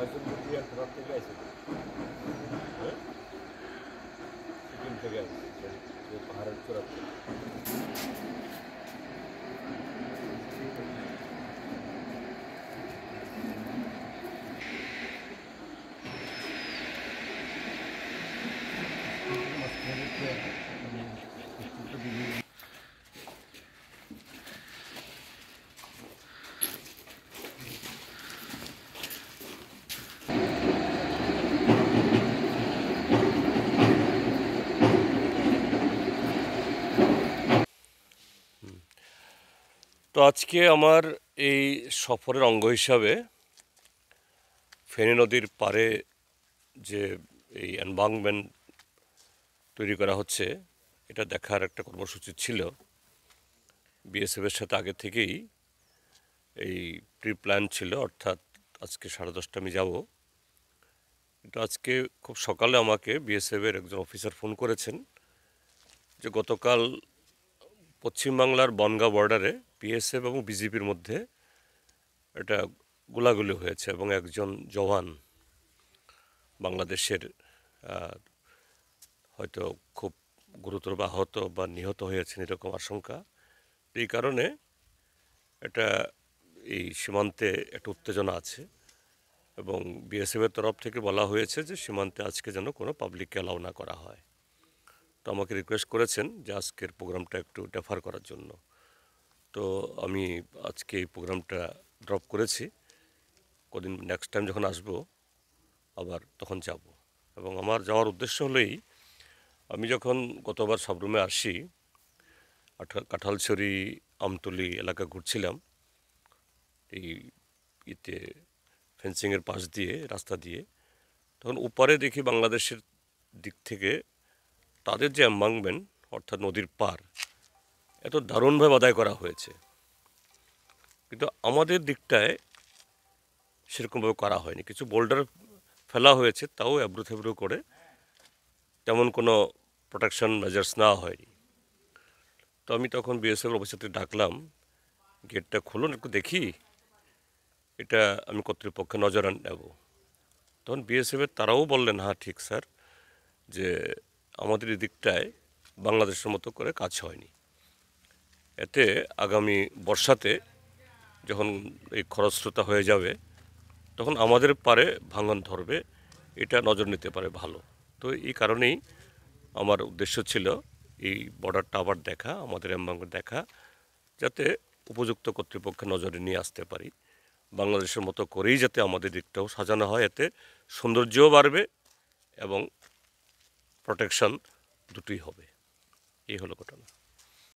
কয়েকজন মন্ত্রী আর ঘোরার থেকে আছে হ্যাঁ সিকিম থেকে আসছে তো আজকে আমার এই সফরের অঙ্গ হিসাবে ফেনী নদীর পাড়ে যে এই এনভায়রনমেন্ট তৈরি করা হচ্ছে, এটা দেখার একটা কর্মসূচি ছিল। বিএসএফের সাথে আগে থেকেই এই প্রি প্ল্যান ছিল, অর্থাৎ আজকে সাড়ে দশটা আমি যাব। কিন্তু আজকে খুব সকালে আমাকে বিএসএফের একজন অফিসার ফোন করেছেন যে গতকাল পশ্চিমবাংলার বনগাঁ বর্ডারে বিএসএফ এবং বিজেপির মধ্যে এটা গোলাগুলি হয়েছে এবং একজন জওয়ান বাংলাদেশের হয়তো খুব গুরুতর বা আহত বা নিহত হয়েছেন এরকম আশঙ্কা। এই কারণে এটা এই সীমান্তে একটা উত্তেজনা আছে এবং বিএসএফের তরফ থেকে বলা হয়েছে যে সীমান্তে আজকে যেন কোনো পাবলিককে অ্যালাউ না করা হয়। তো আমাকে রিকোয়েস্ট করেছেন যে আজকের প্রোগ্রামটা একটু ডেফার করার জন্য। তো আমি আজকে এই প্রোগ্রামটা ড্রপ করেছি। কদিন নেক্সট টাইম যখন আসব, আবার তখন যাব। এবং আমার যাওয়ার উদ্দেশ্য হলেই, আমি যখন গতবার সাবরুমে আসি কাঁঠালছড়ি, আমতলি এলাকা ঘুরছিলাম, এই ইতে ফেন্সিংয়ের পাশ দিয়ে, রাস্তা দিয়ে, তখন ওপারে দেখি বাংলাদেশের দিক থেকে তাদের যে এম্বাংমেন্ট অর্থাৎ নদীর পার, এত দারুণভাবে আদায় করা হয়েছে। কিন্তু আমাদের দিকটায় সেরকমভাবে করা হয়নি। কিছু বোল্ডার ফেলা হয়েছে, তাও অ্যাব্রু থেব্রু করে তেমন কোনো প্রোটেকশন মেজার্স নেওয়া হয়নি। তো আমি তখন বিএসএফ অফিসারকে ডাকলাম, গেটটা খুলুন, একটু দেখি। এটা আমি কর্তৃপক্ষে নজর নেব। তখন বিএসএফের তারাও বললেন হ্যাঁ ঠিক স্যার, যে আমাদের দিকটায় বাংলাদেশের মতো করে কাজ হয়নি। এতে আগামী বর্ষাতে যখন এই খরস্রোতা হয়ে যাবে, তখন আমাদের পারে ভাঙন ধরবে, এটা নজর নিতে পারে ভালো। তো এই কারণেই আমার উদ্দেশ্য ছিল এই বর্ডারটা আবার দেখা, আমাদের এমবাঙ্গ দেখা, যাতে উপযুক্ত কর্তৃপক্ষের নজরে নিয়ে আসতে পারি। বাংলাদেশের মতো করেই যাতে আমাদের দিকটাও সাজানো হয়, এতে সৌন্দর্যও বাড়বে এবং প্রোটেকশন দুটোই হবে। এই হলো ঘটনা।